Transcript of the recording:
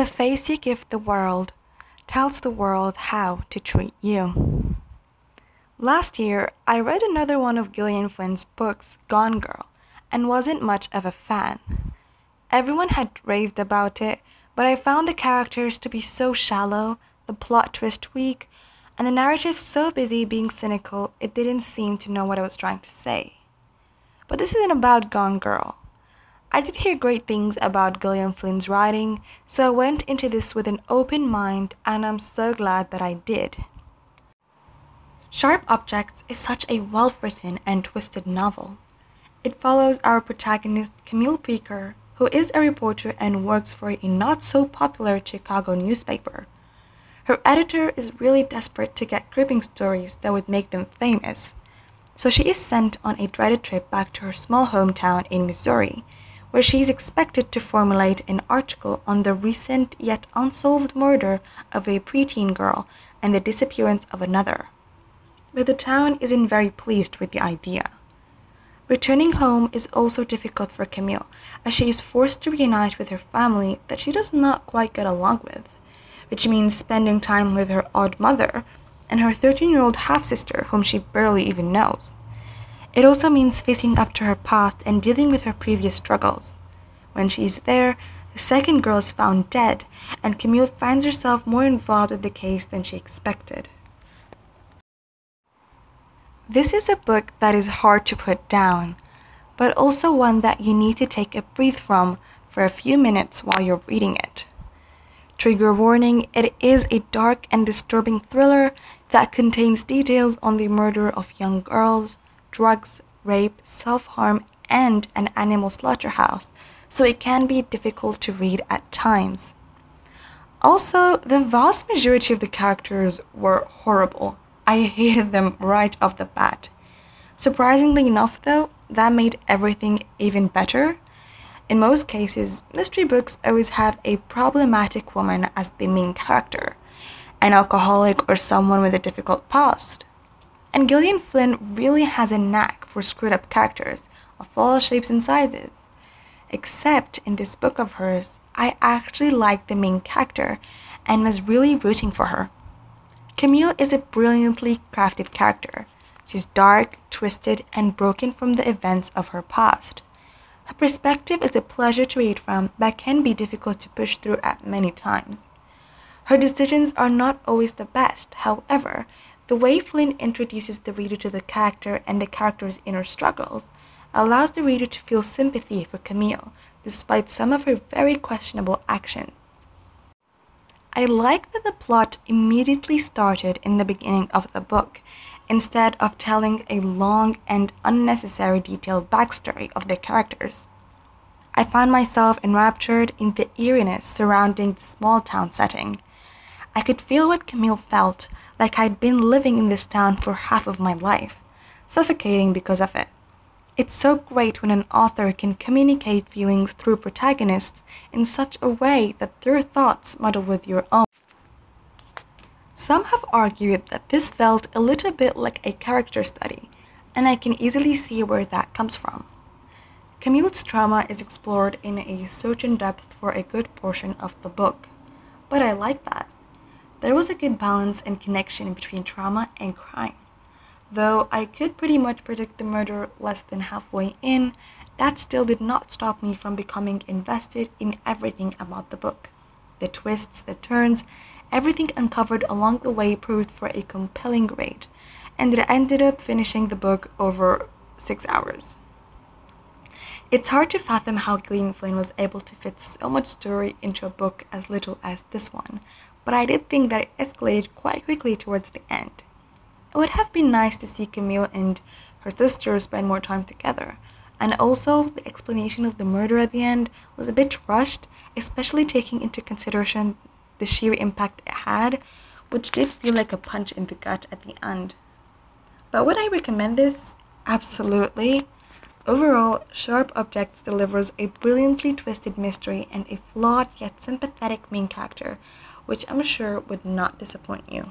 The face you give the world tells the world how to treat you. Last year, I read another one of Gillian Flynn's books, Gone Girl, and wasn't much of a fan. Everyone had raved about it, but I found the characters to be so shallow, the plot twist weak, and the narrative so busy being cynical it didn't seem to know what I was trying to say. But this isn't about Gone Girl. I did hear great things about Gillian Flynn's writing, so I went into this with an open mind, and I'm so glad that I did. Sharp Objects is such a well written and twisted novel. It follows our protagonist, Camille Preaker, who is a reporter and works for a not so popular Chicago newspaper. Her editor is really desperate to get gripping stories that would make them famous, so she is sent on a dreaded trip back to her small hometown in Missouri where she is expected to formulate an article on the recent yet unsolved murder of a preteen girl and the disappearance of another. But the town isn't very pleased with the idea. Returning home is also difficult for Camille, as she is forced to reunite with her family that she does not quite get along with, which means spending time with her odd mother and her 13 year old half sister, whom she barely even knows. It also means facing up to her past and dealing with her previous struggles. When she's there, the second girl is found dead, and Camille finds herself more involved with the case than she expected. This is a book that is hard to put down, but also one that you need to take a breath from for a few minutes while you're reading it. Trigger warning it is a dark and disturbing thriller that contains details on the murder of young girls, drugs, rape, self harm, and an animal slaughterhouse, so it can be difficult to read at times. Also, the vast majority of the characters were horrible. I hated them right off the bat. Surprisingly enough, though, that made everything even better. In most cases, mystery books always have a problematic woman as the main character, an alcoholic or someone with a difficult past. And Gillian Flynn really has a knack for screwed up characters of all shapes and sizes. Except in this book of hers, I actually liked the main character and was really rooting for her. Camille is a brilliantly crafted character. She's dark, twisted, and broken from the events of her past. Her perspective is a pleasure to read from, but can be difficult to push through at many times. Her decisions are not always the best, however, the way Flynn introduces the reader to the character and the character's inner struggles allows the reader to feel sympathy for Camille, despite some of her very questionable actions. I like that the plot immediately started in the beginning of the book, instead of telling a long and unnecessary detailed backstory of the characters. I found myself enraptured in the eeriness surrounding the small town setting. I could feel what Camille felt like I'd been living in this town for half of my life, suffocating because of it. It's so great when an author can communicate feelings through protagonists in such a way that their thoughts muddle with your own. Some have argued that this felt a little bit like a character study, and I can easily see where that comes from. Camille's trauma is explored in a certain depth for a good portion of the book, but I like that. There was a good balance and connection between trauma and crime. Though I could pretty much predict the murder less than halfway in, that still did not stop me from becoming invested in everything about the book. The twists, the turns, everything uncovered along the way proved for a compelling read, and I ended up finishing the book over six hours. It's hard to fathom how Gillian Flynn was able to fit so much story into a book as little as this one, but I did think that it escalated quite quickly towards the end. It would have been nice to see Camille and her sister spend more time together, and also the explanation of the murder at the end was a bit rushed, especially taking into consideration the sheer impact it had, which did feel like a punch in the gut at the end. But would I recommend this? Absolutely. Overall, Sharp Objects delivers a brilliantly twisted mystery and a flawed yet sympathetic main character which I'm sure would not disappoint you.